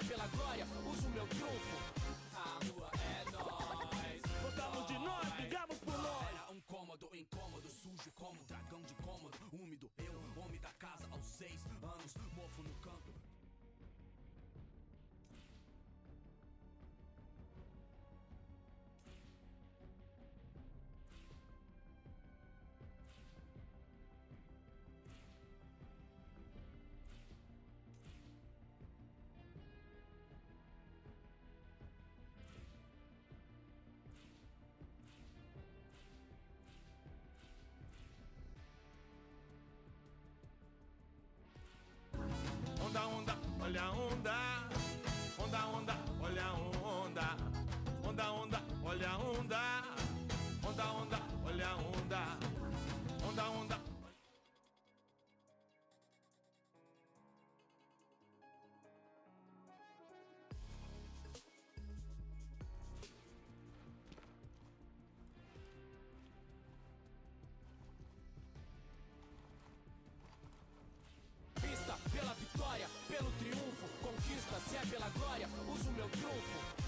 é pela glória, uso meu trunfo. Olha a onda. Onda, onda, olha a onda. Onda, onda, olha a onda. Onda, onda, olha a onda. Onda, onda. Pela glória, uso meu trunfo.